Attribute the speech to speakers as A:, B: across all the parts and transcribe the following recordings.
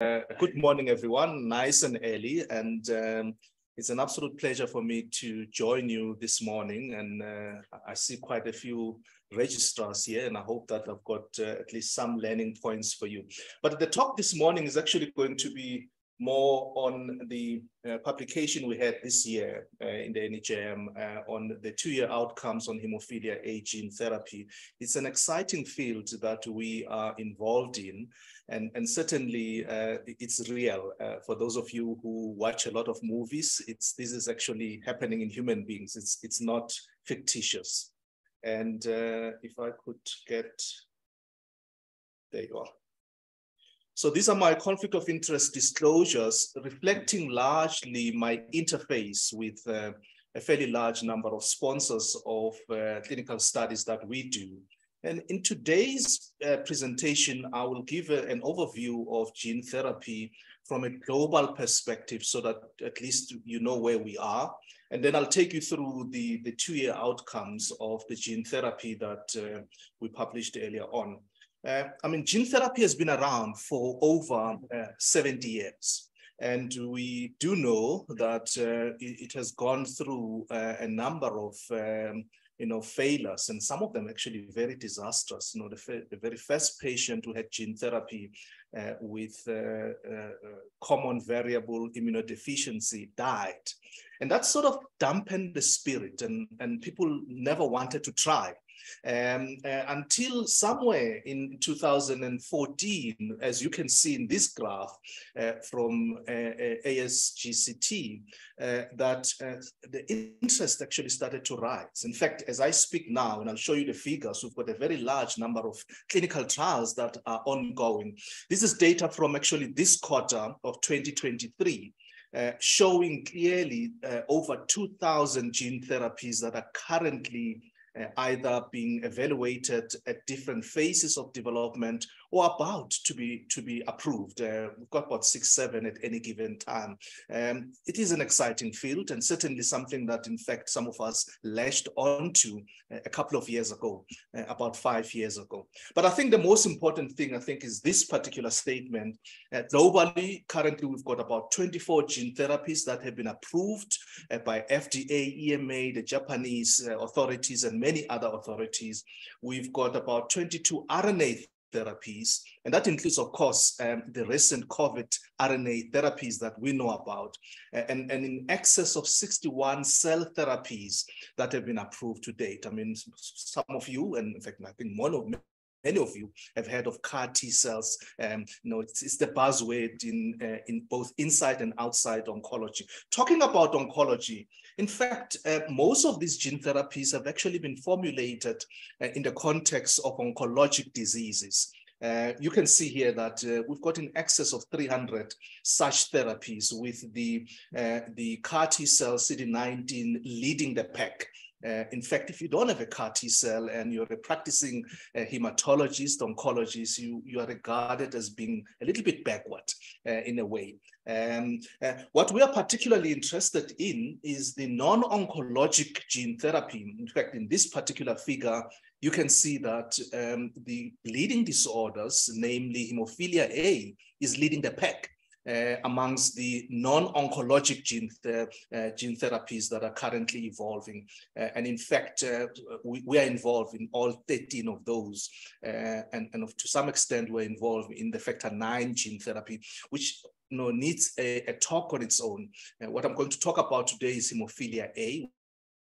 A: Uh, good morning, everyone. Nice and early. And um, it's an absolute pleasure for me to join you this morning. And uh, I see quite a few registrars here, and I hope that I've got uh, at least some learning points for you. But the talk this morning is actually going to be more on the uh, publication we had this year uh, in the NHM uh, on the two-year outcomes on hemophilia A gene therapy. It's an exciting field that we are involved in, and, and certainly uh, it's real. Uh, for those of you who watch a lot of movies, it's this is actually happening in human beings. It's, it's not fictitious. And uh, if I could get, there you are. So these are my conflict of interest disclosures reflecting largely my interface with uh, a fairly large number of sponsors of uh, clinical studies that we do. And in today's uh, presentation, I will give a, an overview of gene therapy from a global perspective so that at least you know where we are. And then I'll take you through the, the two-year outcomes of the gene therapy that uh, we published earlier on. Uh, I mean, gene therapy has been around for over uh, 70 years. And we do know that uh, it, has gone through uh, a number of um, you know, failures, and some of them actually very disastrous. You know, the, the very first patient who had gene therapy uh, with uh, uh, common variable immunodeficiency died. And that sort of dampened the spirit, and, and people never wanted to try um, uh, until somewhere in 2014, as you can see in this graph uh, from uh, uh ASGCT, uh, that uh, the interest actually started to rise. In fact, as I speak now, and I'll show you the figures, we've got a very large number of clinical trials that are ongoing. This is data from actually this quarter of 2023. Uh, showing clearly uh, over 2,000 gene therapies that are currently Uh, either being evaluated at different phases of development or about to be to be approved. Uh, we've got about six, seven at any given time. Um, it is an exciting field and certainly something that, in fact, some of us latched onto uh, a couple of years ago, uh, about five years ago. But I think the most important thing, I think, is this particular statement. Uh, globally, currently, we've got about 24 gene therapies that have been approved uh, by FDA, EMA, the Japanese uh, authorities, and many other authorities. We've got about 22 RNA therapies. And that includes, of course, um, the recent COVID RNA therapies that we know about, and, and in excess of 61 cell therapies that have been approved to date. I mean, some of you, and in fact, I think one of many of you have heard of CAR T cells. Um, you know, it's, it's the buzzword in, uh, in both inside and outside oncology. Talking about oncology, in fact, uh, most of these gene therapies have actually been formulated uh, in the context of oncologic diseases. Uh, you can see here that uh, we've got in excess of 300 such therapies with the, uh, the CAR T cell CD19 leading the pack. Uh, in fact, if you don't have a CAR T cell and you're a practicing uh, hematologist, oncologist, you, you are regarded as being a little bit backward uh, in a way. Um, uh, what we are particularly interested in is the non-oncologic gene therapy. In fact, in this particular figure, you can see that um, the bleeding disorders, namely hemophilia A, is leading the pack uh, amongst the non-oncologic gene, th uh, gene therapies that are currently evolving. Uh, and in fact, uh, we, we, are involved in all 13 of those. Uh, and, and to some extent, we're involved in the factor nine gene therapy, which you know, needs a, a talk on its own. what I'm going to talk about today is hemophilia A,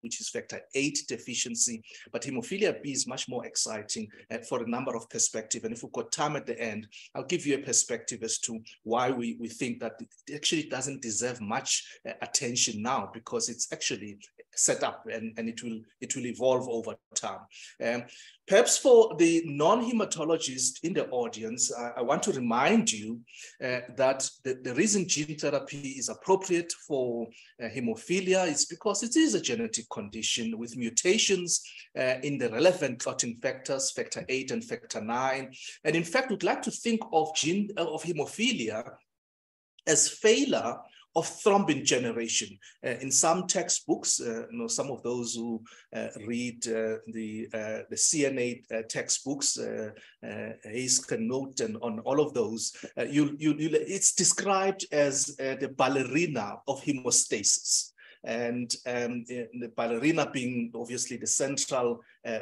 A: which is factor eight deficiency. But hemophilia B is much more exciting uh, for a number of perspectives. And if we've got time at the end, I'll give you a perspective as to why we, we think that it actually doesn't deserve much uh, attention now because it's actually set up and, and it will it will evolve over time. Um, perhaps for the non-hematologist in the audience, I, I want to remind you uh, that the, the, reason gene therapy is appropriate for uh, hemophilia is because it is a genetic condition with mutations uh, in the relevant clotting factors, factor 8 and factor 9. And in fact, we'd like to think of gene of hemophilia as failure of thrombin generation. Uh, in some textbooks, uh, you know, some of those who uh, read the, the CNA textbooks, Hayes can note and on all of those, you, you, you, it's described as the ballerina of hemostasis and um, the ballerina being obviously the central uh,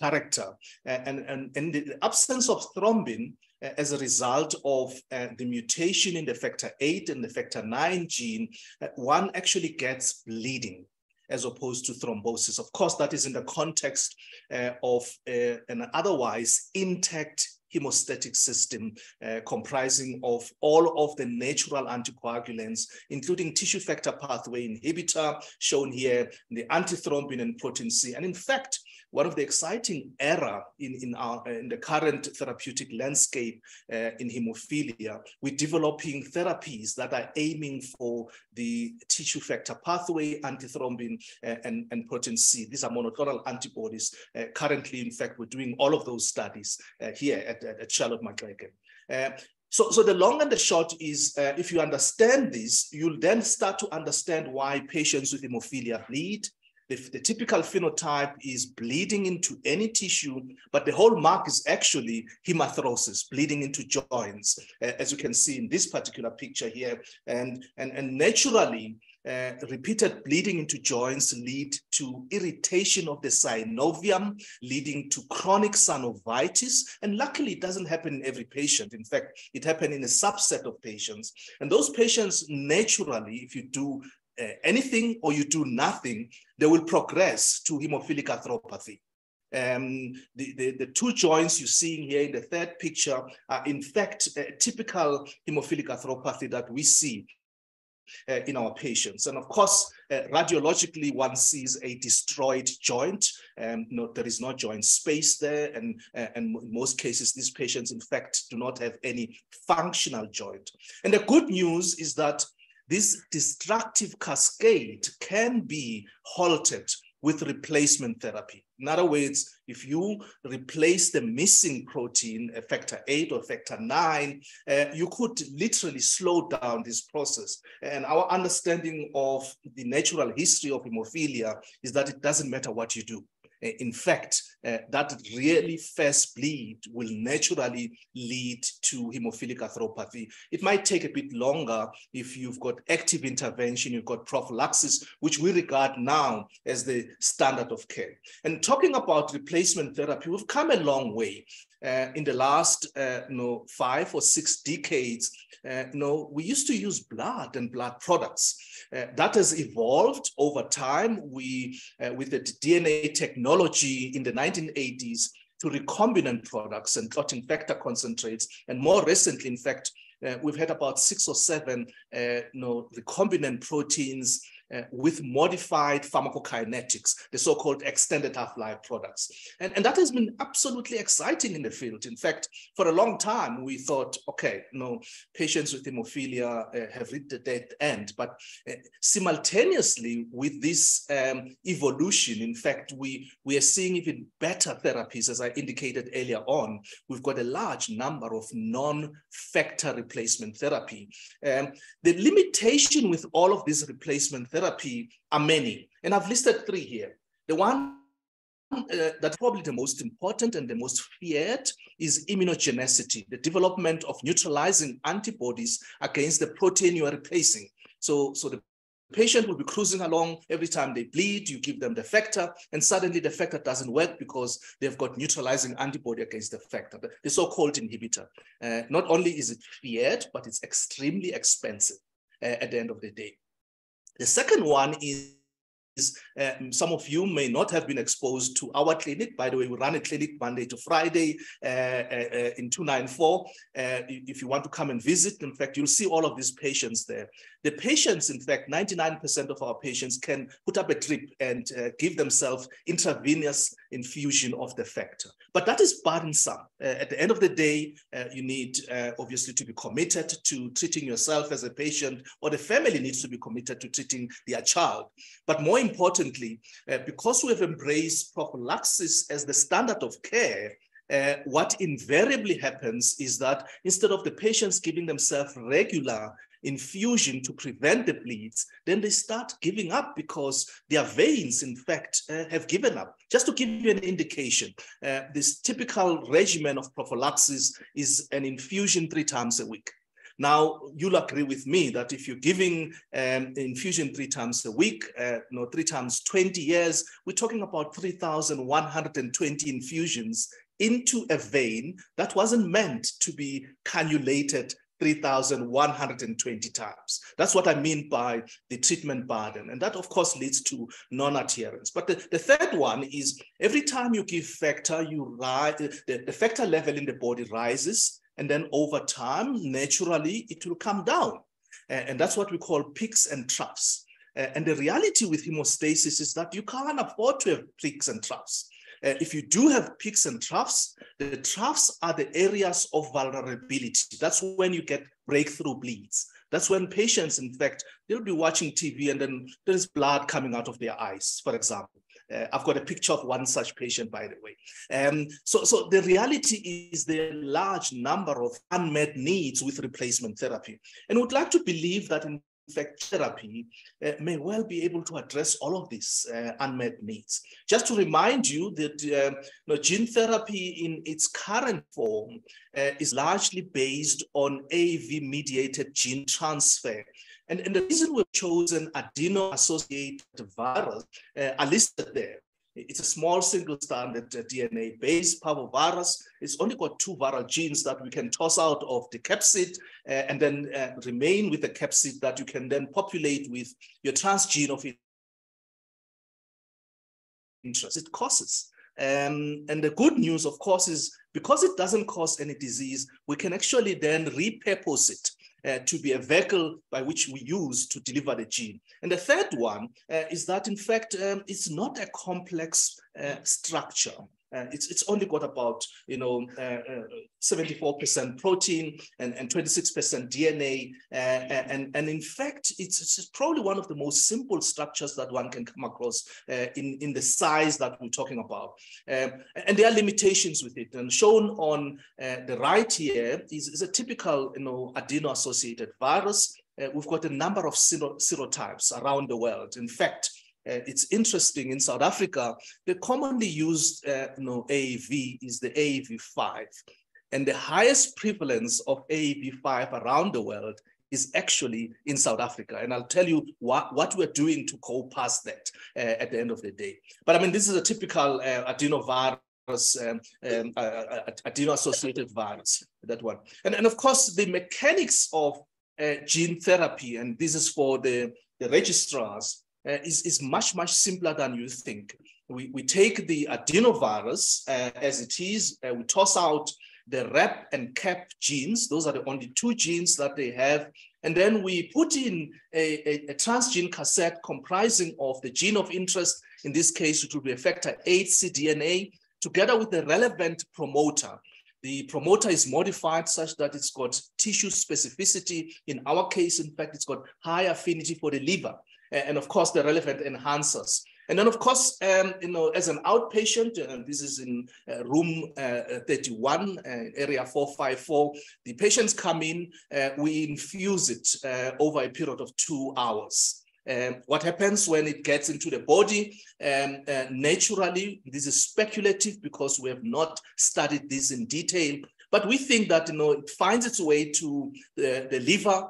A: character. And, and, and the absence of thrombin as a result of uh, the mutation in the factor 8 and the factor 9 gene, uh, one actually gets bleeding as opposed to thrombosis. Of course, that is in the context uh, of uh, an otherwise intact hemostatic system uh, comprising of all of the natural anticoagulants, including tissue factor pathway inhibitor, shown here, the antithrombin and protein C. And in fact, one of the exciting era in, in, our, in the current therapeutic landscape uh, in hemophilia, we're developing therapies that are aiming for the tissue factor pathway, antithrombin, uh, and, and protein C. These are monoclonal antibodies. Uh, currently, in fact, we're doing all of those studies uh, here at, at Charlotte McGregor. Uh, so, so the long and the short is, uh, if you understand this, you'll then start to understand why patients with hemophilia bleed, the, the typical phenotype is bleeding into any tissue, but the whole mark is actually hemarthrosis, bleeding into joints, uh, as you can see in this particular picture here. And, and, and naturally, uh, repeated bleeding into joints lead to irritation of the synovium, leading to chronic synovitis. And luckily, it doesn't happen in every patient. In fact, it happened in a subset of patients. And those patients, naturally, if you do anything or you do nothing, they will progress to hemophilic arthropathy. Um, the, the, the, two joints you're seeing here in the third picture are in fact typical hemophilic arthropathy that we see uh, in our patients. And of course, uh, radiologically, one sees a destroyed joint. Um, no, there is no joint space there. And, uh, and in most cases, these patients, in fact, do not have any functional joint. And the good news is that this destructive cascade can be halted with replacement therapy. In other words, if you replace the missing protein, factor 8 or factor 9, uh, you could literally slow down this process. And our understanding of the natural history of hemophilia is that it doesn't matter what you do. Uh, in fact, uh, that really first bleed will naturally lead to hemophilic arthropathy. It might take a bit longer if you've got active intervention, you've got prophylaxis, which we regard now as the standard of care. And talking about replacement therapy, we've come a long way. Uh, in the last uh, you know, five or six decades, uh, you know, we used to use blood and blood products. Uh, that has evolved over time. We, uh, with the DNA technology in the 1980s, to recombinant products and clotting factor concentrates. And more recently, in fact, uh, we've had about six or seven uh, you know, recombinant proteins uh, with modified pharmacokinetics, the so-called extended half-life products. And, and that has been absolutely exciting in the field. In fact, for a long time, we thought, okay, you know, patients with hemophilia uh, have reached the dead end. But uh, simultaneously with this um, evolution, in fact, we, we are seeing even better therapies, as I indicated earlier on. We've got a large number of non-factor replacement therapy. Um, the limitation with all of these replacement therapy are many. And I've listed three here. The one uh, that's probably the most important and the most feared is immunogenicity, the development of neutralizing antibodies against the protein you are replacing. So, so the patient will be cruising along every time they bleed, you give them the factor, and suddenly the factor doesn't work because they've got neutralizing antibody against the factor, the so-called inhibitor. Uh, not only is it feared, but it's extremely expensive uh, at the end of the day. The second one is um, some of you may not have been exposed to our clinic. By the way, we run a clinic Monday to Friday uh, uh, uh in 294. Uh, if you want to come and visit, in fact, you'll see all of these patients there. The patients, in fact, 99% of our patients can put up a drip and uh, give themselves intravenous infusion of the factor. But that is burdensome. Uh, at the end of the day, you need obviously to be committed to treating yourself as a patient, or the family needs to be committed to treating their child. But more importantly, uh, because we have embraced prophylaxis as the standard of care, uh, what invariably happens is that instead of the patients giving themselves regular infusion to prevent the bleeds, then they start giving up because their veins, in fact, uh, have given up. Just to give you an indication, uh, this typical regimen of prophylaxis is an infusion three times a week. Now, you'll agree with me that if you're giving um, infusion three times a week, uh, no, three times 20 years, we're talking about 3,120 infusions into a vein that wasn't meant to be cannulated 3,120 times. That's what I mean by the treatment burden. And that, of course, leads to non-adherence. But the, the third one is every time you give factor, you rise, the, the factor level in the body rises. And then over time, naturally, it will come down. and that's what we call peaks and troughs. and the reality with hemostasis is that you can't afford to have peaks and troughs. Uh, if you do have peaks and troughs, the troughs are the areas of vulnerability. That's when you get breakthrough bleeds. That's when patients, in fact, they'll be watching TV and then there's blood coming out of their eyes, for example. Uh, I've got a picture of one such patient, by the way. Um, so, so the reality is the large number of unmet needs with replacement therapy. And would like to believe that in fact, therapy uh, may well be able to address all of these uh, unmet needs. Just to remind you that uh, you know, gene therapy in its current form uh, is largely based on AAV-mediated gene transfer. And, and the reason we've chosen adeno-associated virus uh, are listed there. It's a small single stranded DNA based parvovirus. It's only got two viral genes that we can toss out of the capsid uh, and then uh, remain with the capsid that you can then populate with your transgene of interest. It causes. Um, and the good news, of course, is because it doesn't cause any disease, we can actually then repurpose it uh, to be a vehicle by which we use to deliver the gene. And the third one uh, is that, in fact, um, it's not a complex uh, structure. Uh, it's, it's only got about, you know, 74% uh, uh, protein and, and 26% DNA. and, and in fact, it's, it's probably one of the most simple structures that one can come across in, in the size that we're talking about. Um, and there are limitations with it. And shown on the right here is, is a typical, you know, adeno-associated virus. Uh, we've got a number of serotypes around the world. In fact, uh, it's interesting in South Africa, the commonly used uh, you know, AAV is the AAV5. And the highest prevalence of AAV5 around the world is actually in South Africa. And I'll tell you what, what we're doing to go past that uh, at the end of the day. But I mean, this is a typical uh, adenovirus um, um, uh, adeno-associated virus, that one. And, and of course, the mechanics of uh, gene therapy, and this is for the, the registrars, uh, is, is much, much simpler than you think. We, we take the adenovirus uh, as it is, uh, we toss out the rep and cap genes. Those are the only two genes that they have. And then we put in a, a, a transgene cassette comprising of the gene of interest. In this case, it will be a factor 8 cDNA together with the relevant promoter. The promoter is modified such that it's got tissue specificity. In our case, in fact, it's got high affinity for the liver and of course the relevant enhancers. And then, of course, um, you know, as an outpatient, uh, this is in uh, room uh, 31, uh, area 454, the patients come in, uh, we infuse it over a period of two hours. Um, what happens when it gets into the body? Um, naturally, this is speculative because we have not studied this in detail, but we think that you know it finds its way to the, the liver,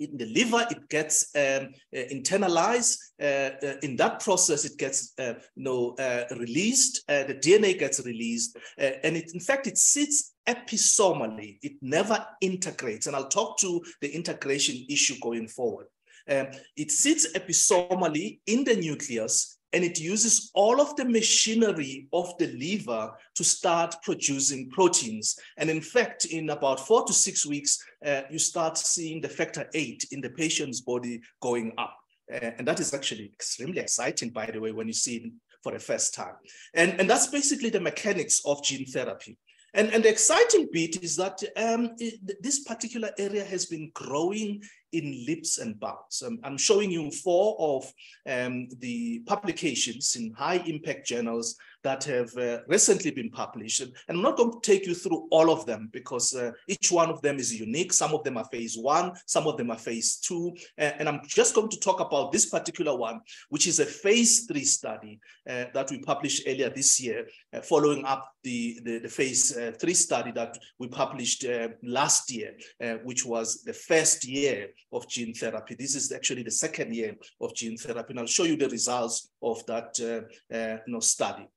A: in the liver, it gets um, uh, internalized. Uh, uh, in that process, it gets you know, released. The DNA gets released. and it, in fact, it sits episomally. It never integrates. And I'll talk to the integration issue going forward. Um, it sits episomally in the nucleus and it uses all of the machinery of the liver to start producing proteins. And in fact, in about four to six weeks, uh, you start seeing the factor eight in the patient's body going up. Uh, and that is actually extremely exciting, by the way, when you see it for the first time. And, and that's basically the mechanics of gene therapy. And, and the exciting bit is that um, it, this particular area has been growing in leaps and bounds. Um, I'm showing you four of um, the publications in high impact journals that have uh, recently been published. And I'm not going to take you through all of them because uh, each one of them is unique. Some of them are phase one, some of them are phase two. Uh, and I'm just going to talk about this particular one, which is a phase three study uh, that we published earlier this year, uh, following up the, the, the phase uh, three study that we published last year, which was the first year of gene therapy. This is actually the second year of gene therapy. And I'll show you the results of that you know, study.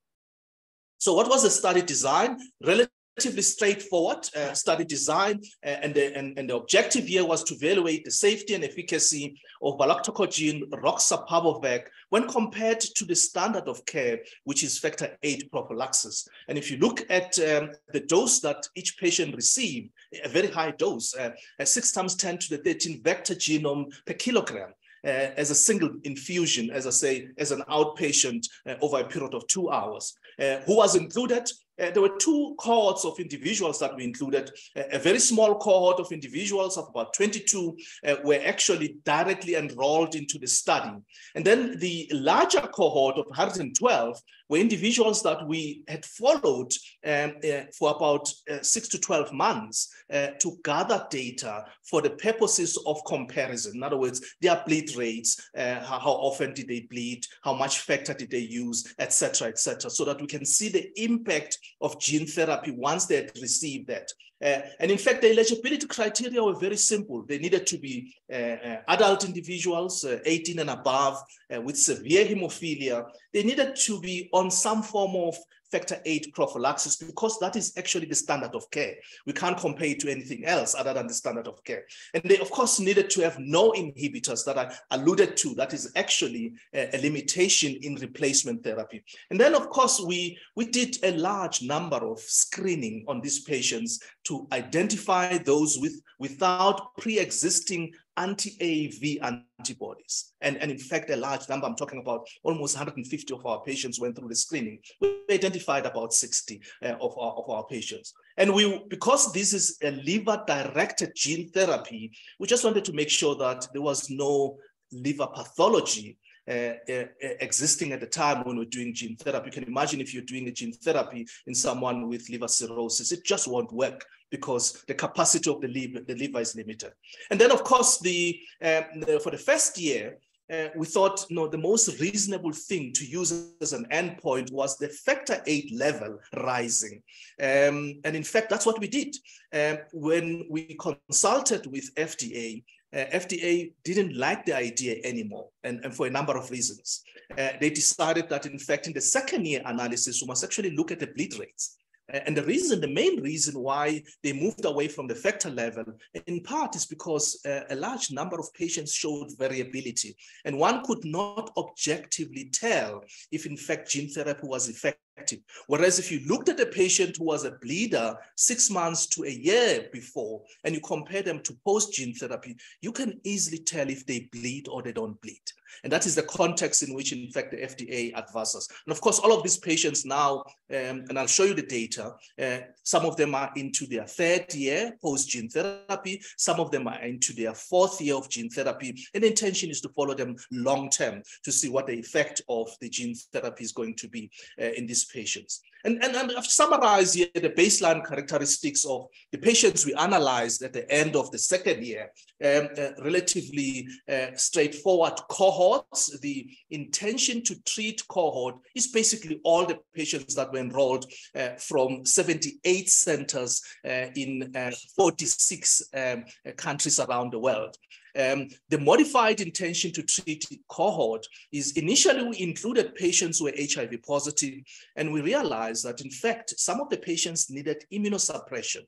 A: So what was the study design? Relatively straightforward uh, study design. Uh, and, the, and, and, the objective here was to evaluate the safety and efficacy of valoctocogene roxaparvovec when compared to the standard of care, which is factor eight prophylaxis. And if you look at um, the dose that each patient received, a very high dose, uh, six times 10 to the 13 vector genome per kilogram, uh, as a single infusion, as I say, as an outpatient uh, over a period of two hours. Uh, who was included? Uh, there were two cohorts of individuals that we included. a very small cohort of individuals of about 22 uh, were actually directly enrolled into the study. And then the larger cohort of 112 were individuals that we had followed um, uh, for about uh, six to 12 months uh, to gather data for the purposes of comparison. In other words, their bleed rates, uh, how, how, often did they bleed, how much factor did they use, etc., etc., so that we can see the impact of gene therapy once they had received that. Uh, and in fact, the eligibility criteria were very simple. They needed to be uh, adult individuals, uh, 18 and above, uh, with severe hemophilia. They needed to be on some form of factor eight prophylaxis because that is actually the standard of care. We can't compare it to anything else other than the standard of care. And they, of course, needed to have no inhibitors that I alluded to. That is actually a, a limitation in replacement therapy. And then, of course, we, we did a large number of screening on these patients to identify those with without pre-existing anti-AAV antibodies. And, and in fact, a large number, I'm talking about almost 150 of our patients went through the screening. We identified about 60 uh, of, our, of our patients. And we, because this is a liver-directed gene therapy, we just wanted to make sure that there was no liver pathology uh, uh, existing at the time when we're doing gene therapy. You can imagine if you're doing a gene therapy in someone with liver cirrhosis, it just won't work because the capacity of the liver, the liver is limited. And then, of course, the, um, the for the first year, uh, we thought you know, the most reasonable thing to use as an endpoint was the factor eight level rising. Um, and in fact, that's what we did. Um, when we consulted with FDA, uh, FDA didn't like the idea anymore, and, and for a number of reasons. Uh, they decided that, in fact, in the second year analysis, we must actually look at the bleed rates. And the reason, the main reason why they moved away from the factor level, in part is because uh, a large number of patients showed variability. And one could not objectively tell if, in fact, gene therapy was effective Whereas if you looked at a patient who was a bleeder six months to a year before, and you compare them to post gene therapy, you can easily tell if they bleed or they don't bleed. And that is the context in which, in fact, the FDA advises. And of course, all of these patients now, um, and I'll show you the data, uh, some of them are into their third year post gene therapy, some of them are into their fourth year of gene therapy. And the intention is to follow them long term to see what the effect of the gene therapy is going to be uh, in these patients. And, and, and I've summarized here the baseline characteristics of the patients we analyzed at the end of the second year, um, uh, relatively uh, straightforward cohorts. The intention to treat cohort is basically all the patients that were enrolled uh, from 78 centers uh, in uh, 46 um, countries around the world. Um, the modified intention to treat cohort is initially we included patients who were HIV positive, and we realized that in fact, some of the patients needed immunosuppression.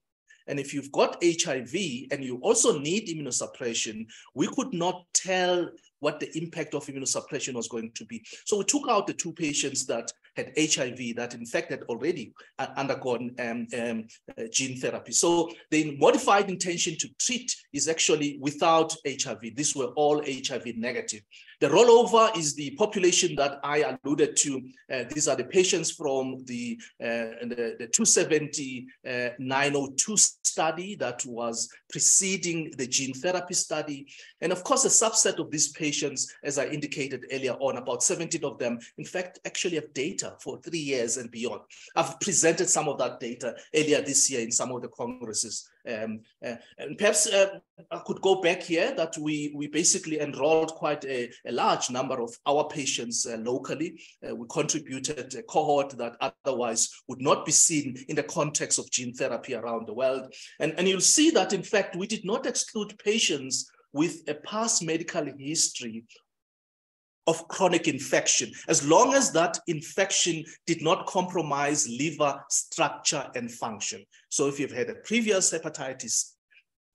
A: And if you've got HIV and you also need immunosuppression, we could not tell what the impact of immunosuppression was going to be. So we took out the two patients that had HIV that in fact had already uh, undergone um, um, uh, gene therapy. So the modified intention to treat is actually without HIV. These were all HIV negative. The rollover is the population that I alluded to. Uh, these are the patients from the, uh, the, the 270 uh, 902 study that was preceding the gene therapy study. And of course, a subset of these patients, as I indicated earlier on, about 17 of them, in fact, actually have data for three years and beyond. I've presented some of that data earlier this year in some of the congresses um, uh, and perhaps uh, I could go back here that we, we basically enrolled quite a, a large number of our patients uh, locally. Uh, we contributed a cohort that otherwise would not be seen in the context of gene therapy around the world. And, and you'll see that, in fact, we did not exclude patients with a past medical history of chronic infection, as long as that infection did not compromise liver structure and function. So if you've had a previous hepatitis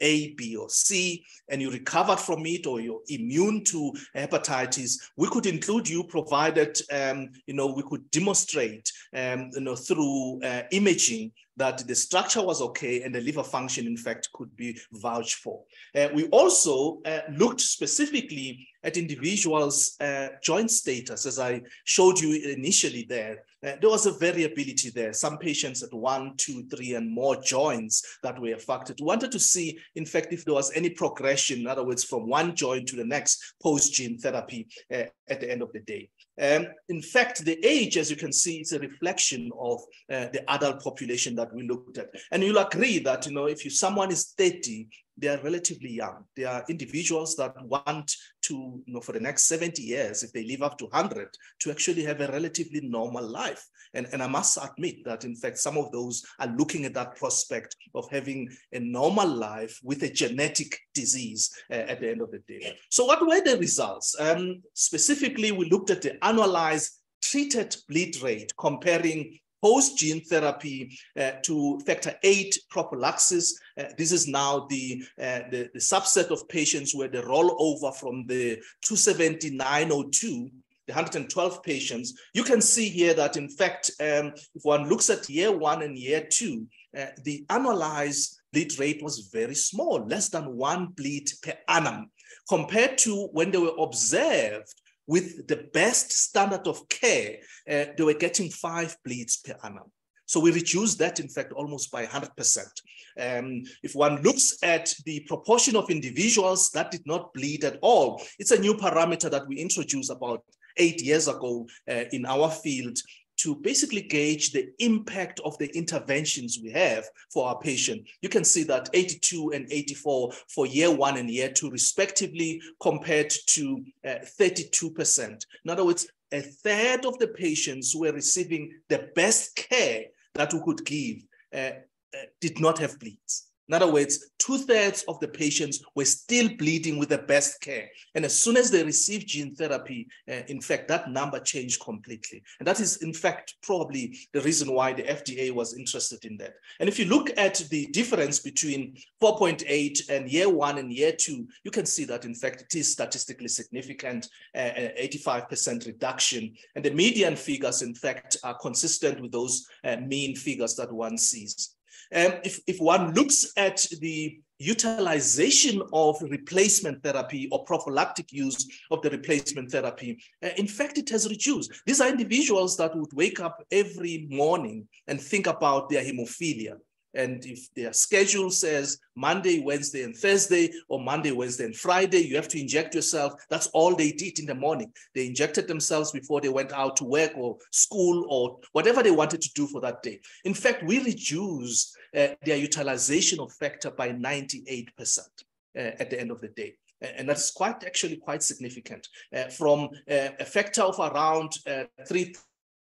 A: a, B, or C, and you recovered from it or you're immune to hepatitis, we could include you provided, um, you know, we could demonstrate, um, you know, through uh, imaging that the structure was okay and the liver function, in fact, could be vouched for. Uh, we also uh, looked specifically at individuals' uh, joint status, as I showed you initially there. Uh, there was a variability there. Some patients had one, two, three, and more joints that were affected. We wanted to see, in fact, if there was any progression, in other words, from one joint to the next post-gene therapy uh, at the end of the day. Um, in fact, the age, as you can see, is a reflection of uh, the adult population that we looked at. And you'll agree that, you know, if you, someone is 30, they are relatively young. They are individuals that want to, you know, for the next 70 years, if they live up to 100, to actually have a relatively normal life. And, and I must admit that, in fact, some of those are looking at that prospect of having a normal life with a genetic disease uh, at the end of the day. So what were the results? Um, specifically, we looked at the annualized treated bleed rate comparing post-gene therapy uh, to factor eight prophylaxis. Uh, this is now the, uh, the, the, subset of patients where the rollover from the 27902 the 112 patients, you can see here that in fact, um, if one looks at year one and year two, uh, the annualized bleed rate was very small, less than one bleed per annum, compared to when they were observed with the best standard of care, uh, they were getting five bleeds per annum. So we reduced that, in fact, almost by 100%. Um, if one looks at the proportion of individuals that did not bleed at all, it's a new parameter that we introduced about eight years ago uh, in our field to basically gauge the impact of the interventions we have for our patient. You can see that 82 and 84 for year one and year two, respectively, compared to 32%. Uh, in other words, a third of the patients who were receiving the best care that we could give uh, uh, did not have bleeds. In other words, two thirds of the patients were still bleeding with the best care. And as soon as they received gene therapy, uh, in fact, that number changed completely. And that is, in fact, probably the reason why the FDA was interested in that. And if you look at the difference between 4.8 and year one and year two, you can see that, in fact, it is statistically significant, uh, 85% reduction. And the median figures, in fact, are consistent with those uh, mean figures that one sees. Um, if, if one looks at the utilization of replacement therapy or prophylactic use of the replacement therapy, uh, in fact, it has reduced. These are individuals that would wake up every morning and think about their hemophilia. And if their schedule says Monday, Wednesday, and Thursday, or Monday, Wednesday, and Friday, you have to inject yourself. That's all they did in the morning. They injected themselves before they went out to work or school or whatever they wanted to do for that day. In fact, we reduced uh, their utilization of factor by 98% uh, at the end of the day and that's quite actually quite significant uh, from uh, a factor of around uh, 3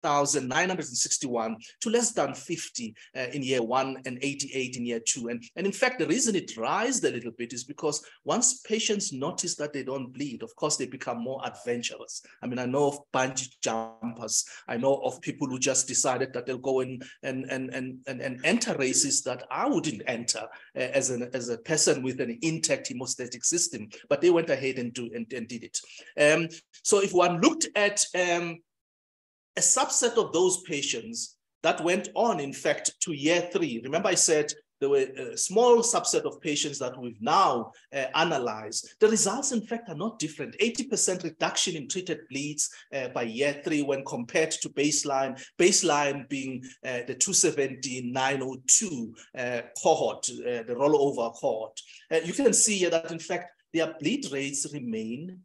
A: 1,961 to less than 50 uh, in year one and 88 in year two. And, and in fact, the reason it rises a little bit is because once patients notice that they don't bleed, of course, they become more adventurous. I mean, I know of bungee jumpers. I know of people who just decided that they'll go in and, and, and, and, and enter races that I wouldn't enter uh, as, an, as a person with an intact hemostatic system, but they went ahead and, do, and, and did it. Um, so if one looked at um, a subset of those patients that went on, in fact, to year three. Remember I said there were a small subset of patients that we've now uh, analyzed. The results, in fact, are not different. 80% reduction in treated bleeds uh, by year three when compared to baseline, baseline being uh, the 270-902 uh, cohort, uh, the rollover cohort. Uh, you can see here that, in fact, their bleed rates remain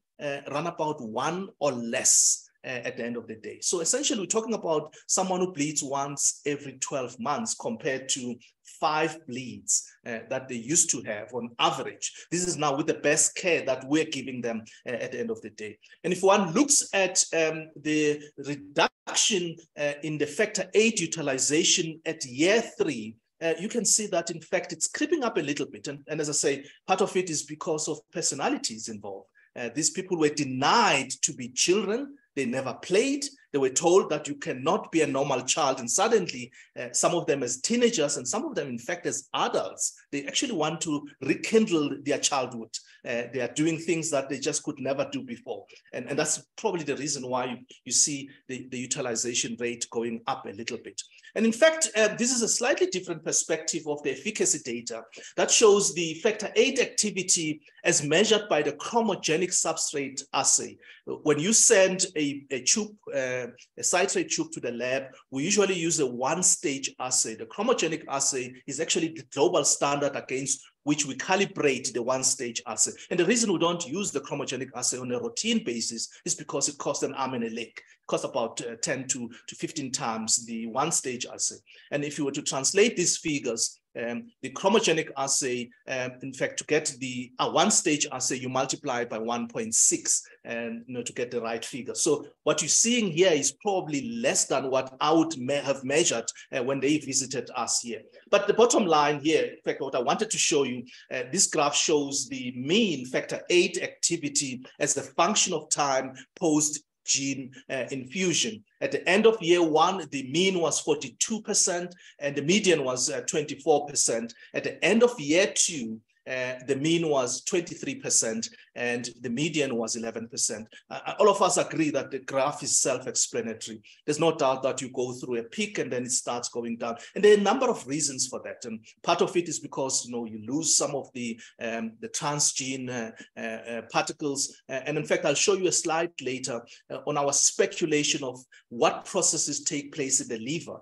A: run about one or less uh, at the end of the day. So essentially, we're talking about someone who bleeds once every 12 months compared to five bleeds uh, that they used to have on average. This is now with the best care that we're giving them uh, at the end of the day. And if one looks at um, the reduction uh, in the factor eight utilization at year three, uh, you can see that in fact it's creeping up a little bit. And, and as I say, part of it is because of personalities involved. Uh, these people were denied to be children. They never played. They were told that you cannot be a normal child. And suddenly, uh, some of them as teenagers and some of them, in fact, as adults, they actually want to rekindle their childhood. Uh, they are doing things that they just could never do before. And, and that's probably the reason why you, you see the, the utilization rate going up a little bit. And in fact, uh, this is a slightly different perspective of the efficacy data that shows the factor eight activity as measured by the chromogenic substrate assay. When you send a, a tube, uh, a citrate tube to the lab, we usually use a one-stage assay. The chromogenic assay is actually the global standard against which we calibrate the one-stage assay. And the reason we don't use the chromogenic assay on a routine basis is because it costs an arm and a leg. It costs about uh, 10 to, to 15 times the one-stage assay. And if you were to translate these figures um, the chromogenic assay, um, in fact, to get the uh, one stage assay, you multiply by 1.6 and you know to get the right figure. So what you're seeing here is probably less than what I would have measured uh, when they visited us here. But the bottom line here, in fact, what I wanted to show you, uh, this graph shows the mean factor eight activity as a function of time post gene uh, infusion. At the end of year one, the mean was 42% and the median was uh, 24%. At the end of year two, uh, the mean was 23% and the median was 11%. Uh, all of us agree that the graph is self-explanatory. There's no doubt that you go through a peak and then it starts going down. And there are a number of reasons for that. And part of it is because you know you lose some of the, um, the transgene uh, uh, uh particles. and in fact, I'll show you a slide later on our speculation of what processes take place in the liver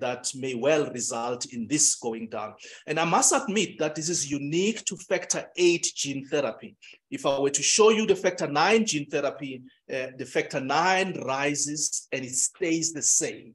A: that may well result in this going down. And I must admit that this is unique to factor eight gene therapy. If I were to show you the factor nine gene therapy, uh, the factor nine rises and it stays the same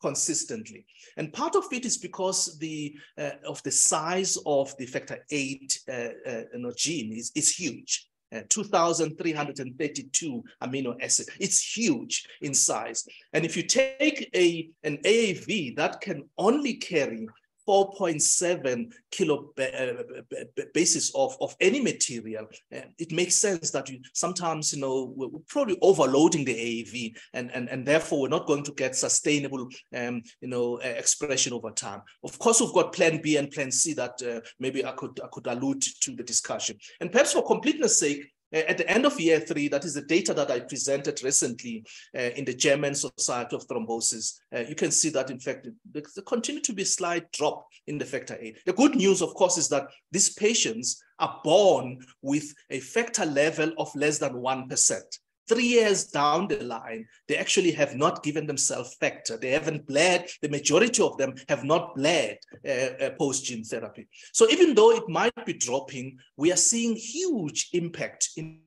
A: consistently. And part of it is because the uh, of the size of the factor eight uh, uh gene is, is huge. Uh, 2,332 amino acid. It's huge in size. And if you take a, an AAV that can only carry 4.7 kilo uh, basis of, of any material, it makes sense that you sometimes, you know, we're probably overloading the AAV and, and, and therefore we're not going to get sustainable, um, you know, expression over time. Of course, we've got plan B and plan C that uh, maybe I could, I could allude to the discussion. And perhaps for completeness sake, at the end of year three, that is the data that I presented recently uh, in the German Society of Thrombosis. Uh, you can see that, in fact, there continue to be a slight drop in the factor eight. The good news, of course, is that these patients are born with a factor level of less than 1% three years down the line, they actually have not given themselves factor. They haven't bled. The majority of them have not bled uh, uh, post gene therapy. So even though it might be dropping, we are seeing huge impact in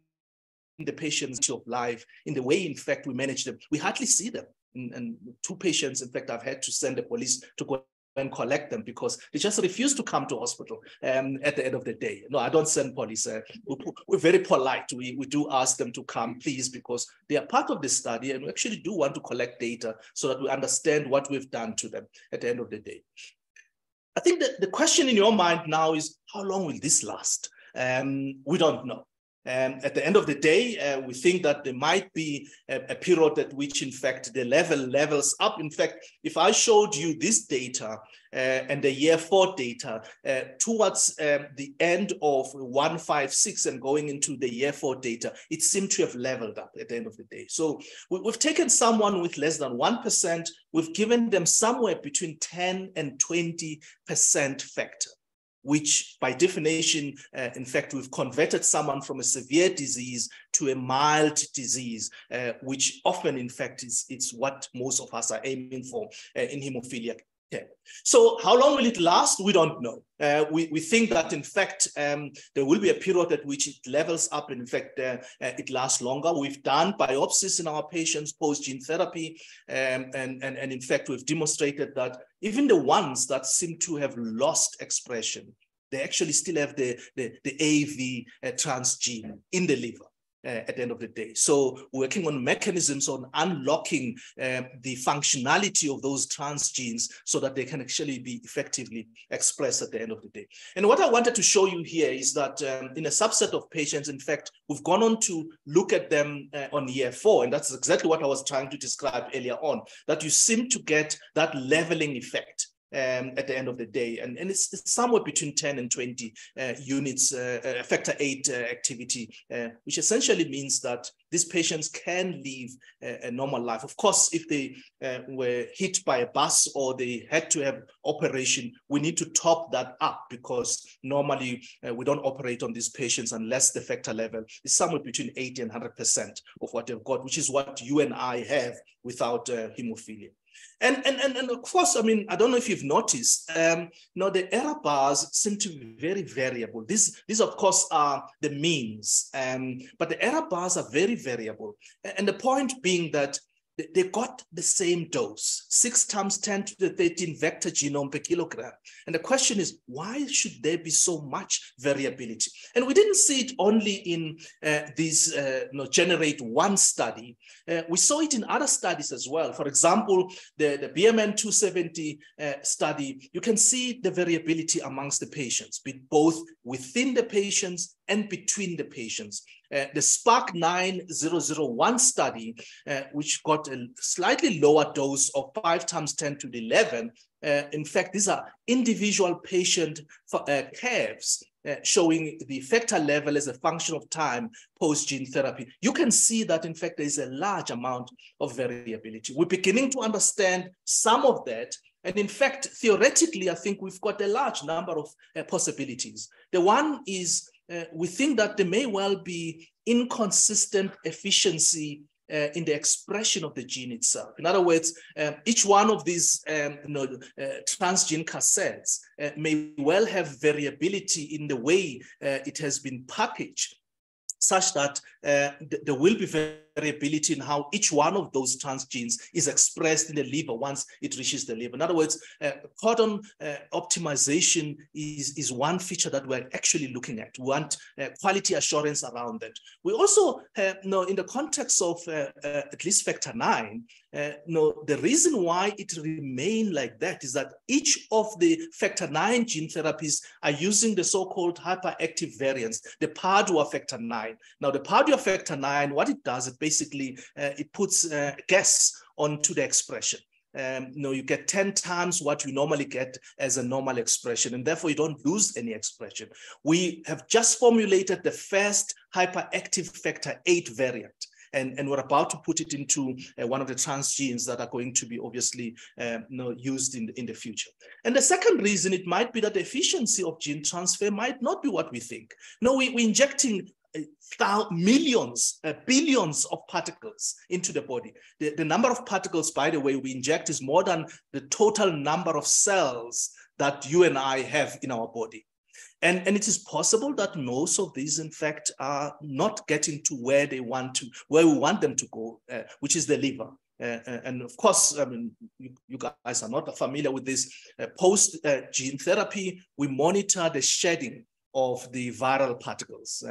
A: the patient's of life, in the way, in fact, we manage them. We hardly see them. And, and, two patients, in fact, I've had to send the police to go and collect them because they just refuse to come to hospital um, at the end of the day. No, I don't send police. Uh, we're very polite. We, we do ask them to come, please, because they are part of the study and we actually do want to collect data so that we understand what we've done to them at the end of the day. I think that the question in your mind now is, how long will this last? Um, we don't know. Um, at the end of the day, uh, we think that there might be a, a, period at which, in fact, the level levels up. In fact, if I showed you this data uh, and the year four data uh, towards um, the end of 156 and going into the year four data, it seemed to have leveled up at the end of the day. So we, we've taken someone with less than 1%, we've given them somewhere between 10 and 20% factor which by definition, uh, in fact, we've converted someone from a severe disease to a mild disease, uh, which often, in fact, is what most of us are aiming for uh, in hemophilia So how long will it last? We don't know. Uh, we, we think that in fact, um, there will be a period at which it levels up. And in fact, uh, uh, it lasts longer. We've done biopsies in our patients post gene therapy. Um, and, and, and in fact, we've demonstrated that even the ones that seem to have lost expression, they actually still have the, the, the AAV uh, transgene in the liver uh, at the end of the day. So working on mechanisms on unlocking uh, the functionality of those transgenes so that they can actually be effectively expressed at the end of the day. And what I wanted to show you here is that um, in a subset of patients, in fact, we've gone on to look at them uh, on year four, and that's exactly what I was trying to describe earlier on, that you seem to get that leveling effect um, at the end of the day. And, and it's, it's somewhere between 10 and 20 uh, units, uh, uh factor eight uh, activity, uh, which essentially means that these patients can live a, a normal life. Of course, if they uh, were hit by a bus or they had to have operation, we need to top that up because normally we don't operate on these patients unless the factor level is somewhere between 80 and 100% of what they've got, which is what you and I have without hemophilia. And, and, and, and of course, I mean, I don't know if you've noticed, um, you know, the error bars seem to be very variable. These, these of course, are the means, um, but the error bars are very variable. And the point being that they got the same dose, six times 10 to the 13 vector genome per kilogram. And the question is, why should there be so much variability? And we didn't see it only in uh, this uh, you know, generate one study. Uh, we saw it in other studies as well. For example, the, the BMN 270 uh, study, you can see the variability amongst the patients, both within the patients and between the patients. Uh, the SPARC 9001 study, uh, which got a slightly lower dose of 5 times 10 to the 11, uh, in fact, these are individual patient uh, curves uh, showing the effector level as a function of time post gene therapy. You can see that, in fact, there is a large amount of variability. We're beginning to understand some of that. And in fact, theoretically, I think we've got a large number of uh, possibilities. The one is uh, we think that there may well be inconsistent efficiency uh, in the expression of the gene itself. In other words, um, each one of these um, you know, uh, transgene cassettes uh, may well have variability in the way uh, it has been packaged such that uh, th there will be variability in how each one of those transgenes is expressed in the liver once it reaches the liver. In other words, uh, codon uh, optimization is, is one feature that we're actually looking at. We want uh, quality assurance around that. We also, uh, know, in the context of uh, uh, at least factor nine, uh, no, the reason why it remain like that is that each of the factor nine gene therapies are using the so-called hyperactive variants, the PADUA factor nine. Now, the PADUA factor nine, what it does, it basically uh, it puts uh, gas onto the expression. Um, you know, you get 10 times what you normally get as a normal expression, and therefore you don't lose any expression. We have just formulated the first hyperactive factor 8 variant. And, and we're about to put it into uh, one of the transgenes that are going to be obviously um, you know, used in the, in the future. And the second reason it might be that the efficiency of gene transfer might not be what we think. No, we, we're injecting millions, uh, billions of particles into the body. The, the number of particles, by the way, we inject is more than the total number of cells that you and I have in our body. And, and it is possible that most of these, in fact, are not getting to where they want to, where we want them to go, uh, which is the liver. Uh, uh and of course, I mean, you, you, guys are not familiar with this. Uh, post uh, gene therapy, we monitor the shedding of the viral particles.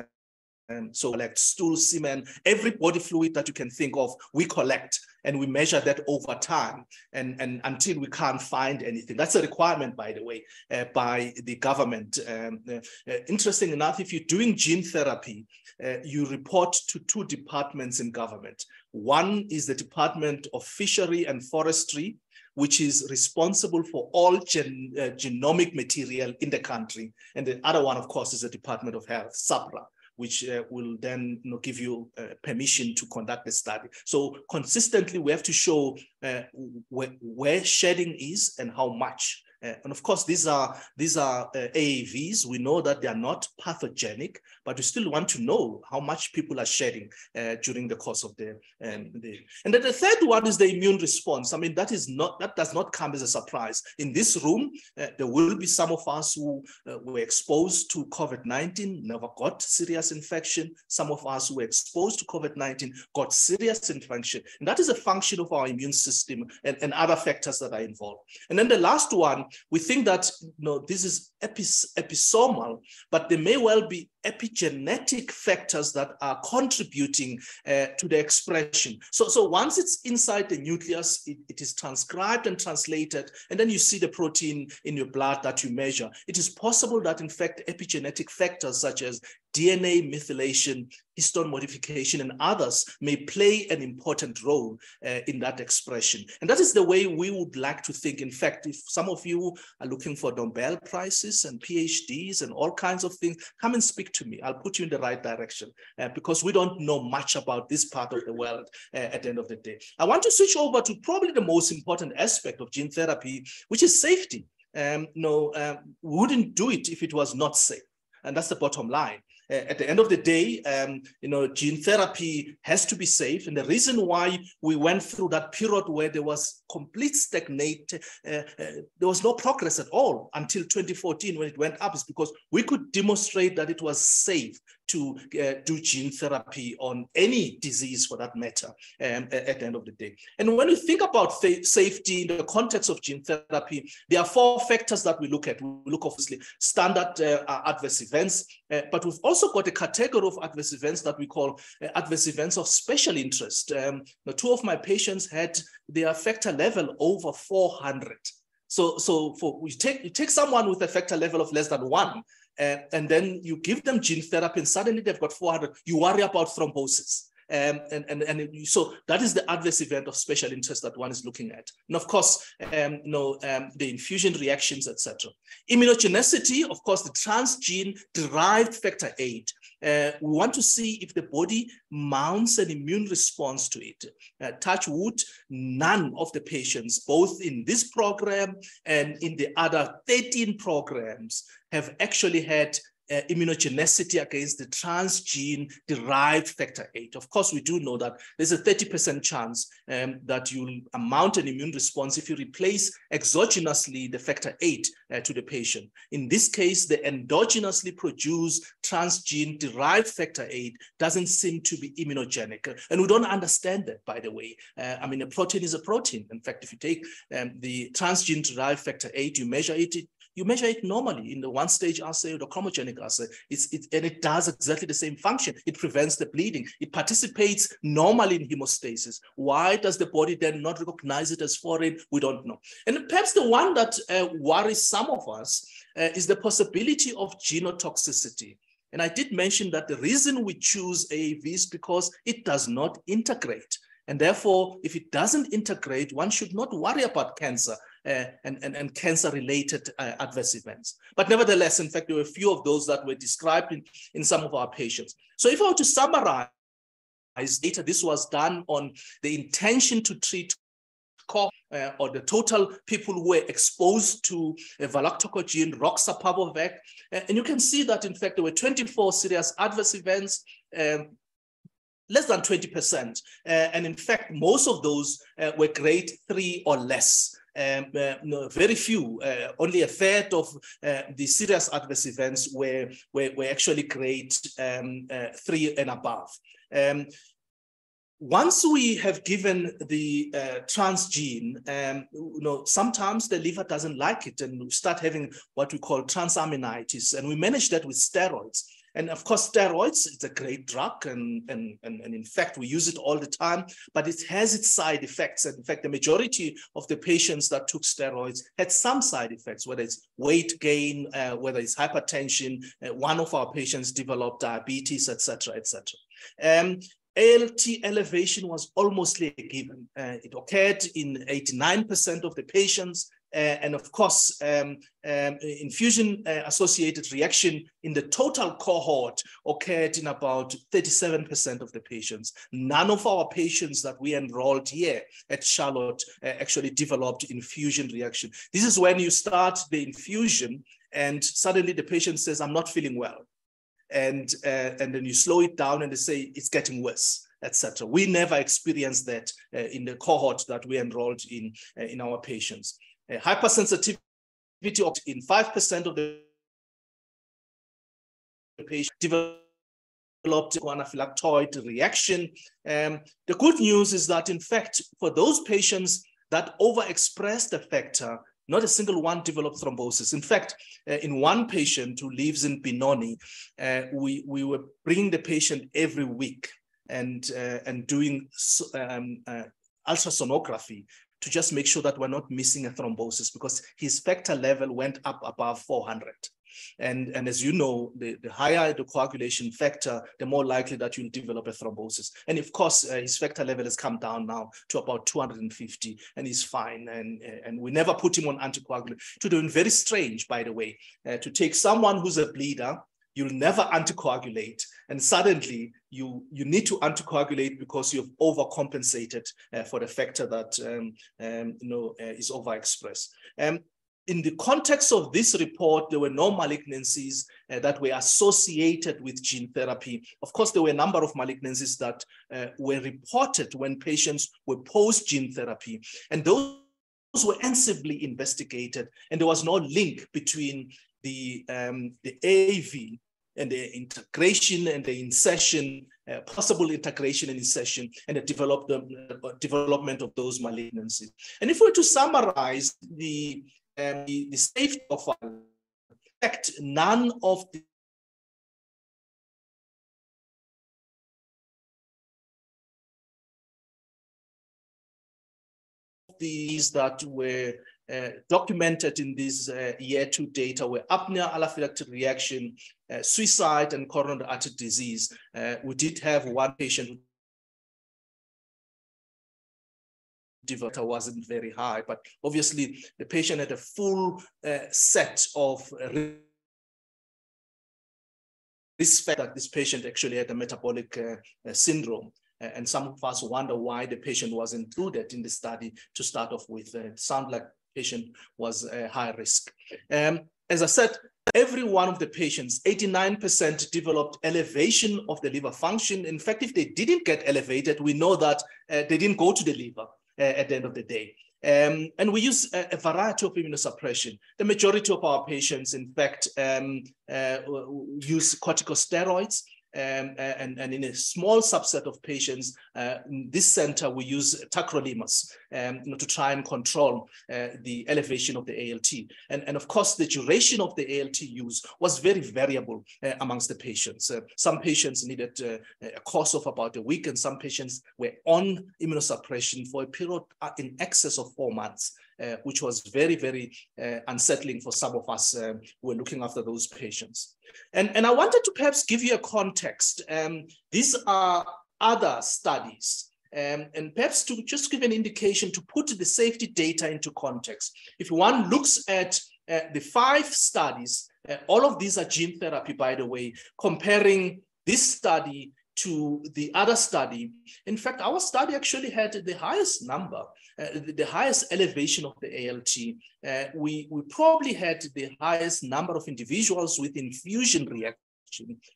A: Um, so collect stool, semen, every body fluid that you can think of, we collect and we measure that over time and, and until we can't find anything. That's a requirement, by the way, uh, by the government. Um, uh, uh, interesting enough, if you're doing gene therapy, uh, you report to two departments in government. One is the Department of Fishery and Forestry, which is responsible for all gen, uh, genomic material in the country. And the other one, of course, is the Department of Health, SAHPRA, which uh, will then you know, give you uh, permission to conduct the study. So consistently, we have to show uh, where, where shedding is and how much. Uh, and of course, these are these are uh, AAVs. We know that they are not pathogenic, but we still want to know how much people are shedding uh, during the course of the, um, the. And then the third one is the immune response. I mean, that is not that does not come as a surprise. In this room, uh, there will be some of us who uh, were exposed to COVID-19, never got serious infection. Some of us who were exposed to COVID-19 got serious infection, and that is a function of our immune system and, and other factors that are involved. And then the last one we think that you know, this is epis episomal, but there may well be epigenetic factors that are contributing uh, to the expression. So, so once it's inside the nucleus, it, it is transcribed and translated, and then you see the protein in your blood that you measure. It is possible that in fact epigenetic factors such as DNA methylation, histone modification, and others may play an important role uh, in that expression. And that is the way we would like to think. In fact, if some of you are looking for Nobel Prizes and PhDs and all kinds of things, come and speak to me. I'll put you in the right direction uh, because we don't know much about this part of the world uh, at the end of the day. I want to switch over to probably the most important aspect of gene therapy, which is safety. Um, no, um, wouldn't do it if it was not safe. And that's the bottom line. Uh, at the end of the day, um, you know, gene therapy has to be safe. And the reason why we went through that period where there was complete stagnate, uh, uh, there was no progress at all until 2014 when it went up is because we could demonstrate that it was safe to uh, do gene therapy on any disease for that matter um, at the end of the day. And when we think about safety in the context of gene therapy, there are four factors that we look at. We look obviously standard uh, adverse events, uh, but we've also got a category of adverse events that we call uh, adverse events of special interest. Um, two of my patients had their factor level over 400. So, so for you take you take someone with a factor level of less than one, uh, and then you give them gene therapy, and suddenly they've got 400. You worry about thrombosis. Um, and, and, and so that is the adverse event of special interest that one is looking at. And of course, um, you know, um, the infusion reactions, etc. Immunogenicity, of course, the transgene derived factor eight. Uh, we want to see if the body mounts an immune response to it. Uh, touch wood, none of the patients, both in this program and in the other 13 programs, have actually had uh, immunogenicity against the transgene derived factor eight. Of course, we do know that there's a 30% chance um, that you'll mount an immune response if you replace exogenously the factor eight uh, to the patient. In this case, the endogenously produced transgene derived factor eight doesn't seem to be immunogenic. And we don't understand that, by the way. Uh, I mean, a protein is a protein. In fact, if you take um, the transgene derived factor eight, you measure it you measure it normally in the one stage assay or the chromogenic assay. It's, it, and it does exactly the same function. It prevents the bleeding. It participates normally in hemostasis. Why does the body then not recognize it as foreign? We don't know. And perhaps the one that uh, worries some of us uh, is the possibility of genotoxicity. And I did mention that the reason we choose AAV is because it does not integrate. And therefore, if it doesn't integrate, one should not worry about cancer uh, and, and, and cancer-related uh, adverse events. But nevertheless, in fact, there were a few of those that were described in, in some of our patients. So if I were to summarize data, this was done on the intention to treat uh, or the total people who were exposed to a valoctocogene, roxapavovec. Uh, and you can see that, in fact, there were 24 serious adverse events, um, less than 20%. Uh, and in fact, most of those uh, were grade three or less um, uh, very few, uh, only a third of uh, the serious adverse events were, were, were actually grade um, uh, three and above. Um, once we have given the uh, transgene, um, you know, sometimes the liver doesn't like it and we start having what we call transaminitis, and we manage that with steroids. And of course, steroids, it's a great drug. And, and, and, and in fact, we use it all the time, but it has its side effects. And in fact, the majority of the patients that took steroids had some side effects, whether it's weight gain, uh, whether it's hypertension. Uh, one of our patients developed diabetes, etc., etc. Um, ALT elevation was almost a given. Uh, it occurred in 89% of the patients. Uh, and of course, um, um, infusion uh, associated reaction in the total cohort occurred in about 37% of the patients. None of our patients that we enrolled here at Charlotte uh, actually developed infusion reaction. This is when you start the infusion and suddenly the patient says, I'm not feeling well. And, uh, and then you slow it down and they say, it's getting worse etc. We never experienced that uh, in the cohort that we enrolled in uh, in our patients hypersensitivity in 5% of the patients developed anaphylactoid reaction. Um, the good news is that, in fact, for those patients that overexpress the factor, not a single one developed thrombosis. In fact, uh, in one patient who lives in Benoni, uh, we, we were bringing the patient every week and, uh, and doing um, uh, ultrasonography to just make sure that we're not missing a thrombosis because his factor level went up above 400. And, and as you know, the, the higher the coagulation factor, the more likely that you'll develop a thrombosis. And of course, uh, his factor level has come down now to about 250 and he's fine. And, and we never put him on anticoagulant. To do very strange, by the way, uh, to take someone who's a bleeder you'll never anticoagulate and suddenly you you need to anticoagulate because you've overcompensated uh, for the factor that um, um, you know uh, is overexpressed um, in the context of this report, there were no malignancies uh, that were associated with gene therapy. Of course, there were a number of malignancies that uh, were reported when patients were post gene therapy. And those were intensively investigated, and there was no link between the, um, the AAV and the integration and the insertion, uh, possible integration and insertion, and the, develop the uh, development of those malignancies. And if we were to summarize the, um, the, the safety profile, fact, none of the these that were uh, documented in this uh, year two data were apnea, anaphylactic reaction, uh, suicide, and coronary artery disease. Uh, we did have one patient developed wasn't very high, but obviously the patient had a full uh, set of risk factor that this patient actually had a metabolic syndrome and some of us wonder why the patient was included in the study to start off with. Uh, sound like patient was a high risk. Um, as I said, every one of the patients, 89% developed elevation of the liver function. In fact, if they didn't get elevated, we know that uh, they didn't go to the liver uh, at the end of the day. Um, and we use a, a, variety of immunosuppression. The majority of our patients, in fact, um, uh, use corticosteroids. Um, and, and in a small subset of patients, uh, this center, we use tacrolimus um, you know, to try and control uh, the elevation of the ALT. And, and of course, the duration of the ALT use was very variable uh, amongst the patients. Uh, some patients needed uh, a course of about a week, and some patients were on immunosuppression for a period uh, in excess of four months. Uh, which was very, very uh, unsettling for some of us uh, who were looking after those patients. And, and I wanted to perhaps give you a context. Um, these are other studies um, and perhaps to just give an indication to put the safety data into context. If one looks at uh, the five studies, uh, all of these are gene therapy, by the way, comparing this study to the other study. In fact, our study actually had the highest number, uh, the, highest elevation of the ALT. Uh, we, we probably had the highest number of individuals with infusion reaction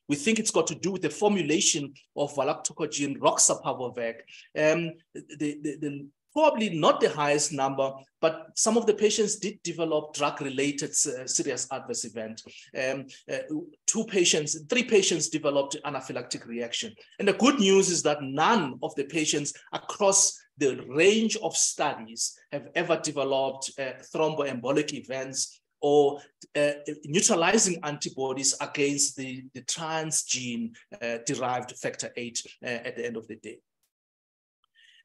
A: we think it's got to do with the formulation of valoctocogene roxaparvovec. Um, the, the, the, probably not the highest number, but some of the patients did develop drug-related uh, serious adverse event. Um, uh, two patients, three patients developed anaphylactic reaction. And the good news is that none of the patients across the range of studies have ever developed uh, thromboembolic events or uh, neutralizing antibodies against the, the transgene uh, derived factor eight uh, at the end of the day.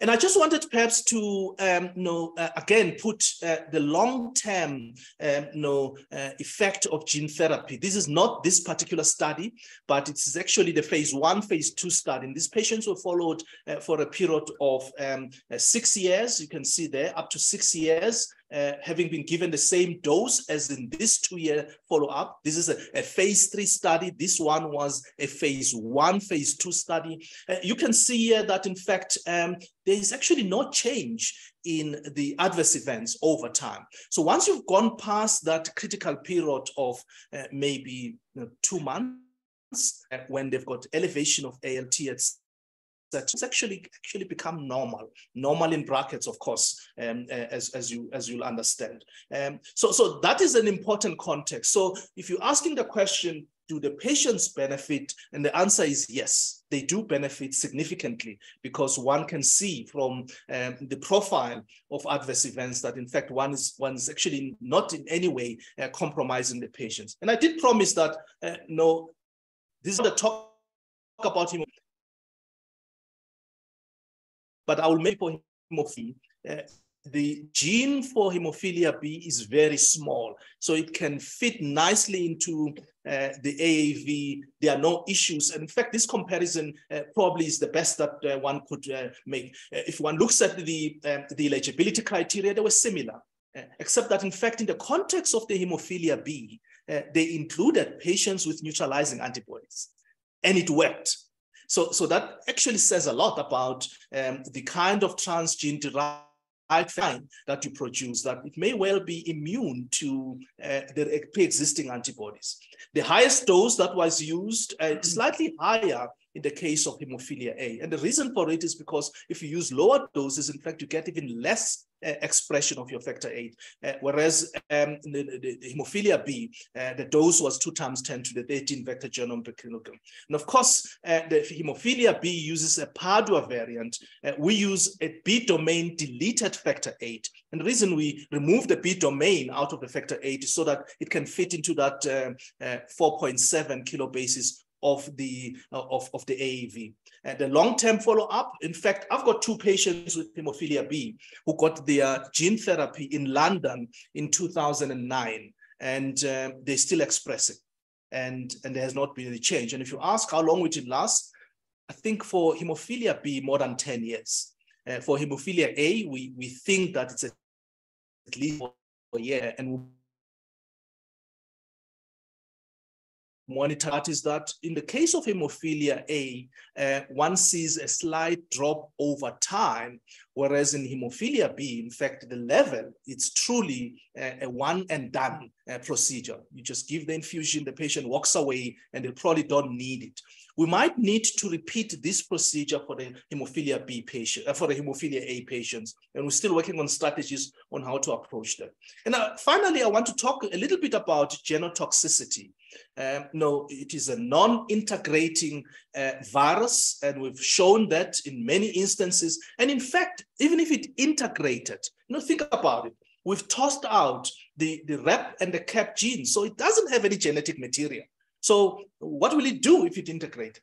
A: And I just wanted perhaps to, um, you know, uh, again, put uh, the long-term, um, you know, uh, effect of gene therapy. This is not this particular study, but it is actually the phase one, phase two study. And these patients were followed uh, for a period of um, uh, six years. You can see there, up to six years uh, having been given the same dose as in this two-year follow-up. This is a, a, phase three study. This one was a phase one, phase two study. Uh, you can see here that, in fact, um, there is actually no change in the adverse events over time. So once you've gone past that critical period of uh, maybe you know, two months, uh, when they've got elevation of ALT at that actually actually become normal normal in brackets of course um, as, as you as you'll understand. Um, so so that is an important context. So if you're asking the question do the patients benefit? And the answer is yes they do benefit significantly because one can see from um, the profile of adverse events that in fact one is one is actually not in any way uh, compromising the patients. And i did promise that uh, no this is the talk about him but I will make for hemophilia. Uh, the gene for hemophilia B is very small, so it can fit nicely into uh, the AAV. There are no issues. And in fact, this comparison uh, probably is the best that uh, one could uh, make. Uh, if one looks at the, um, the eligibility criteria, they were similar, uh, except that in fact, in the context of the hemophilia B, they included patients with neutralizing antibodies, and it worked. So, so that actually says a lot about um, the kind of transgene derived fine that you produce, that it may well be immune to uh, the pre-existing antibodies. The highest dose that was used, uh, slightly higher in the case of hemophilia A. And the reason for it is because if you use lower doses, in fact, you get even less uh, expression of your factor eight. Uh, whereas um, the, the, the, hemophilia B, uh, the dose was two times 10 to the 13 vector genome per kilogram. And of course, uh, the hemophilia B uses a Padua variant. Uh, we use a B domain deleted factor eight. And the reason we remove the B domain out of the factor eight is so that it can fit into that uh, 4.7 kilobases of the of, of the AAV. And the long-term follow-up, in fact, I've got two patients with hemophilia B who got their gene therapy in London in 2009, and um, they're still expressing, and, and there has not been any change. And if you ask how long will it last, I think for hemophilia B, more than 10 years. Uh, for hemophilia A, we, we think that it's at least a year, and monitor is that in the case of hemophilia A, uh, one sees a slight drop over time, whereas in hemophilia B, in fact, the level, it's truly a, a one and done uh, procedure. You just give the infusion, the patient walks away, and they probably don't need it. We might need to repeat this procedure for the hemophilia B patient, uh, for the hemophilia A patients, and we're still working on strategies on how to approach them. And uh, finally, I want to talk a little bit about genotoxicity. Um, no, it is a non-integrating uh, virus, and we've shown that in many instances. And in fact, even if it integrated, you know, think about it. We've tossed out the, the rep and the cap genes, so it doesn't have any genetic material. So what will it do if it integrated?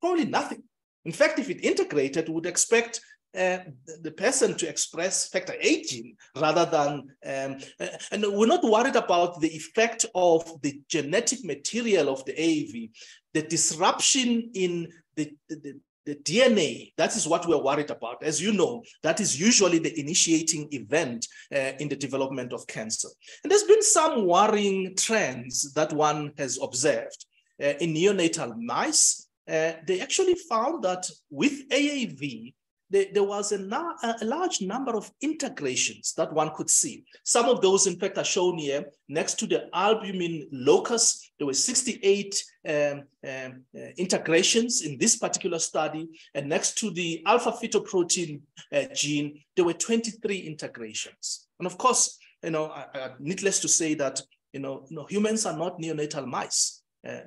A: Probably nothing. In fact, if it integrated, would expect uh, the person to express factor 8 gene rather than, um, uh, and we're not worried about the effect of the genetic material of the AAV, the disruption in the, the, the DNA, that is what we're worried about. As you know, that is usually the initiating event uh, in the development of cancer. And there's been some worrying trends that one has observed. Uh, in neonatal mice, uh, they actually found that with AAV, there, there was a, a, large number of integrations that one could see. Some of those, in fact, are shown here next to the albumin locus. There were 68 um, um, uh, integrations in this particular study. And next to the alpha fetoprotein uh, gene, there were 23 integrations. And of course, you know, needless to say that, you know, you know humans are not neonatal mice. Uh,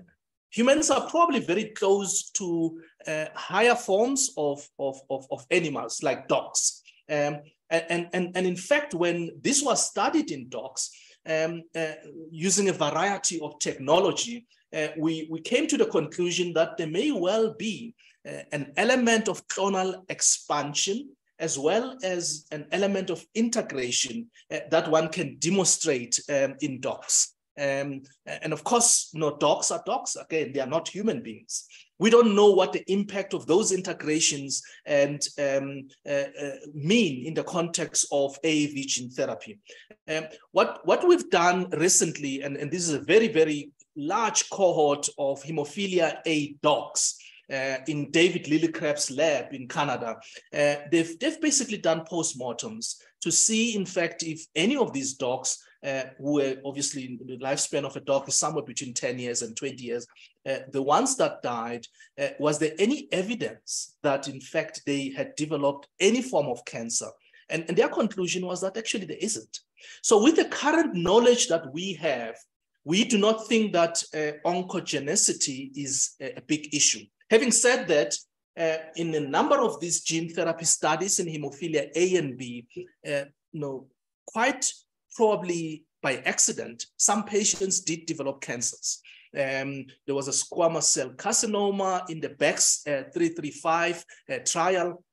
A: humans are probably very close to uh, higher forms of, of, of, of, animals like dogs. Um, and, and, and in fact, when this was studied in dogs, um, uh, using a variety of technology, uh, we, we came to the conclusion that there may well be uh, an element of clonal expansion as well as an element of integration uh, that one can demonstrate um, in dogs. Um, and of course, you know, dogs are dogs. Again, they are not human beings. We don't know what the impact of those integrations and um, uh, uh, mean in the context of AAV gene therapy. Um, what, what we've done recently, and, and this is a very, very large cohort of hemophilia A dogs, uh, in David Lillicrap's lab in Canada, uh, they've, they've basically done postmortems to see, in fact, if any of these dogs uh, who were obviously the lifespan of a dog is somewhere between 10 years and 20 years. Uh, the ones that died, uh, was there any evidence that in fact they had developed any form of cancer? And, and their conclusion was that actually there isn't. So with the current knowledge that we have, we do not think that uh, oncogenicity is a, a, big issue. Having said that, uh, in a number of these gene therapy studies in hemophilia A and B, uh, you know, quite probably by accident, some patients did develop cancers. Um, there was a squamous cell carcinoma in the BEX uh, 335 uh, trial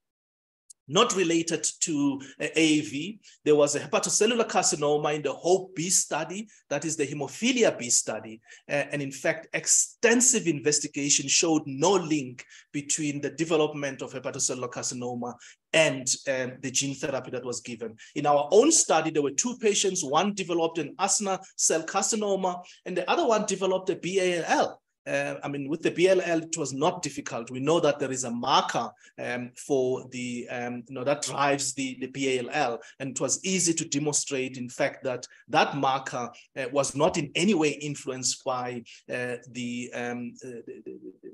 A: not related to uh, AAV. There was a hepatocellular carcinoma in the HOPE B study, that is the hemophilia B study. Uh, and in fact, extensive investigation showed no link between the development of hepatocellular carcinoma and um, the gene therapy that was given. In our own study, there were two patients, one developed an Usner cell carcinoma and the other one developed a BALL uh, I mean, with the BLL, it was not difficult. We know that there is a marker um, for the, um, you know, that drives the, the BALL, and it was easy to demonstrate, in fact, that that marker uh, was not in any way influenced by uh, the, um, uh, the, the,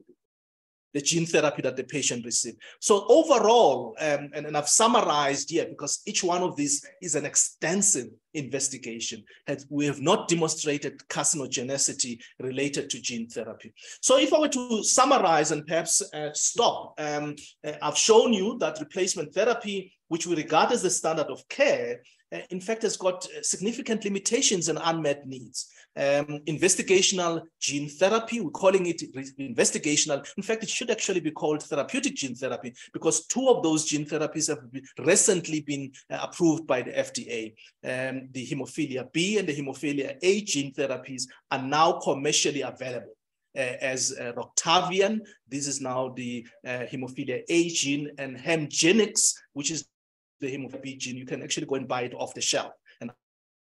A: the gene therapy that the patient received. So overall, um, and, and, I've summarized here because each one of these is an extensive investigation. We have not demonstrated carcinogenicity related to gene therapy. So if I were to summarize and perhaps uh, stop, um, uh, I've shown you that replacement therapy, which we regard as the standard of care, uh, in fact, has got uh, significant limitations and unmet needs. Um, investigational gene therapy, we're calling it investigational. In fact, it should actually be called therapeutic gene therapy because two of those gene therapies have recently been uh, approved by the FDA. Um, the hemophilia B and the hemophilia A gene therapies are now commercially available. Uh, as uh, Roctavian. This is now the uh, hemophilia A gene and Hemgenix, which is the hemophilia B gene, you can actually go and buy it off the shelf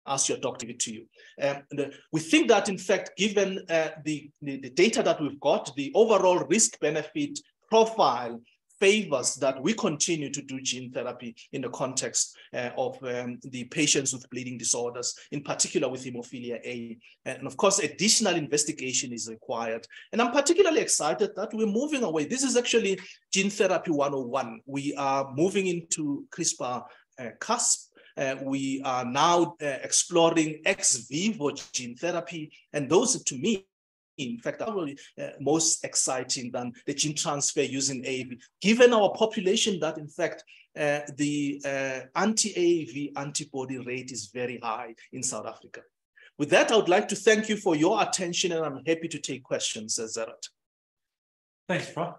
A: ask your doctor to give it to you. Um, we think that, in fact, given uh, the, the, the data that we've got, the overall risk-benefit profile favors that we continue to do gene therapy in the context uh, of um, the patients with bleeding disorders, in particular with hemophilia A. And of course, additional investigation is required. And I'm particularly excited that we're moving away. This is actually gene therapy 101. We are moving into CRISPR uh, Cas. Uh, we are now uh, exploring ex vivo gene therapy. And those, to me, in fact, probably uh, most exciting than the gene transfer using AAV, given our population that in fact uh, the uh, anti-AAV antibody rate is very high in South Africa. With that, I would like to thank you for your attention and I'm happy to take questions, Zerat.
B: Thanks, Prof.